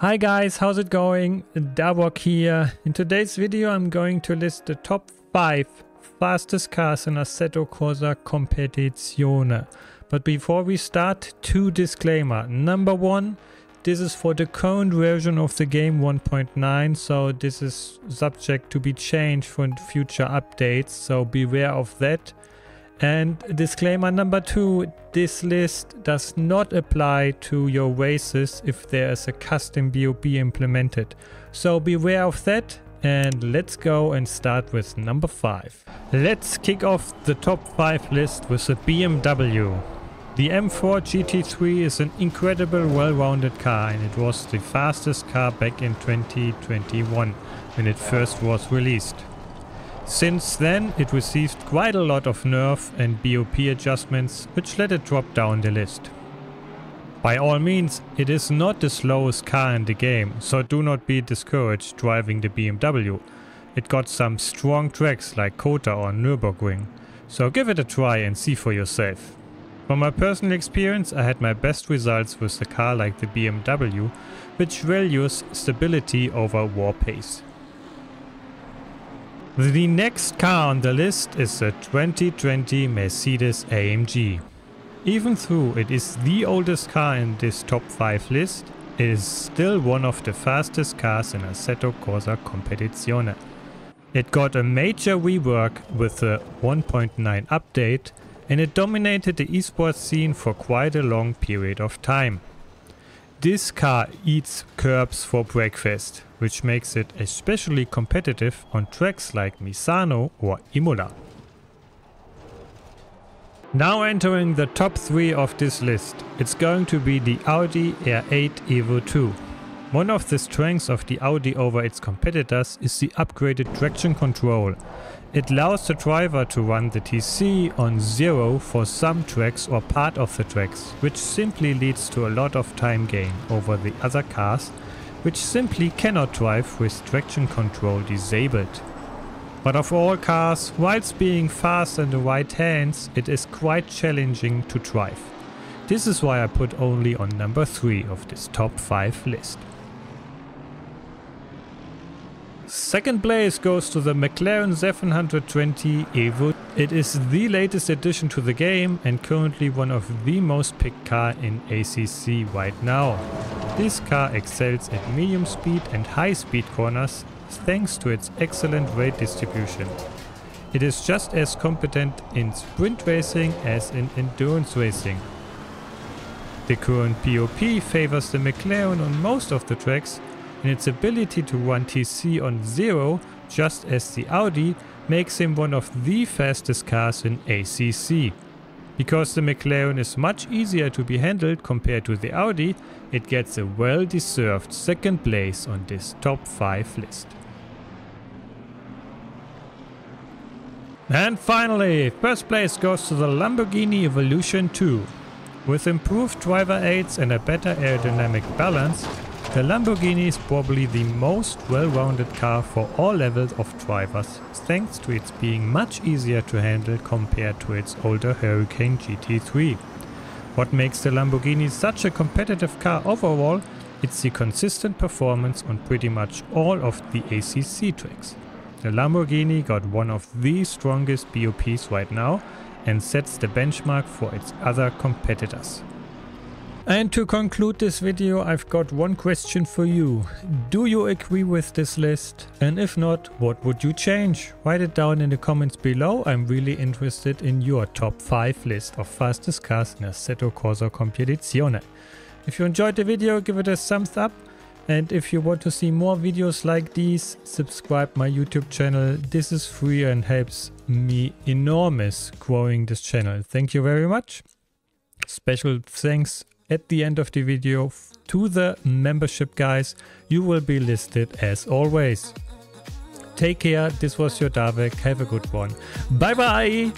Hi guys, how's it going? Davog here. In today's video I'm going to list the top 5 fastest cars in Assetto Corsa Competizione. But before we start, two disclaimer. Number one, this is for the current version of the game 1.9, so this is subject to be changed for future updates, so beware of that. And disclaimer number two, this list does not apply to your races if there is a custom BOP implemented. So beware of that and let's go and start with number 5. Let's kick off the top 5 list with the BMW. The M4 GT3 is an incredible well-rounded car and it was the fastest car back in 2021 when it first was released. Since then, it received quite a lot of nerf and BOP adjustments, which let it drop down the list. By all means, it is not the slowest car in the game, so do not be discouraged driving the BMW. It got some strong tracks like COTA or Nürburgring, so give it a try and see for yourself. From my personal experience, I had my best results with a car like the BMW, which values stability over war pace. The next car on the list is the 2020 Mercedes AMG. Even though it is the oldest car in this top 5 list, it is still one of the fastest cars in Assetto Corsa Competizione. It got a major rework with the 1.9 update and it dominated the esports scene for quite a long period of time. This car eats curbs for breakfast, which makes it especially competitive on tracks like Misano or Imola. Now entering the top 3 of this list, it's going to be the Audi R8 Evo 2. One of the strengths of the Audi over its competitors is the upgraded traction control, it allows the driver to run the TC on zero for some tracks or part of the tracks, which simply leads to a lot of time gain over the other cars, which simply cannot drive with traction control disabled. But of all cars, whilst being fast in the right hands, it is quite challenging to drive. This is why I put only on number 3 of this top 5 list. Second place goes to the McLaren 720 Evo. It is the latest addition to the game and currently one of the most picked car in ACC right now. This car excels at medium speed and high speed corners thanks to its excellent weight distribution. It is just as competent in sprint racing as in endurance racing. The current BOP favors the McLaren on most of the tracks and its ability to run TC on zero, just as the Audi, makes him one of the fastest cars in ACC. Because the McLaren is much easier to be handled compared to the Audi, it gets a well-deserved second place on this top 5 list. And finally, first place goes to the Lamborghini Evolution 2. With improved driver aids and a better aerodynamic balance, the Lamborghini is probably the most well-rounded car for all levels of drivers, thanks to its being much easier to handle compared to its older Huracán GT3. What makes the Lamborghini such a competitive car overall, it's the consistent performance on pretty much all of the ACC tracks. The Lamborghini got one of the strongest BOPs right now and sets the benchmark for its other competitors. And to conclude this video, I've got one question for you. Do you agree with this list? And if not, what would you change? Write it down in the comments below. I'm really interested in your top 5 list of fastest cars in Assetto Corsa Competizione. If you enjoyed the video, give it a thumbs up. And if you want to see more videos like these, subscribe my YouTube channel. This is free and helps me enormous growing this channel. Thank you very much. Special thanks at the end of the video to the membership guys. You will be listed as always. Take care. This was your Davog. Have a good one. Bye bye.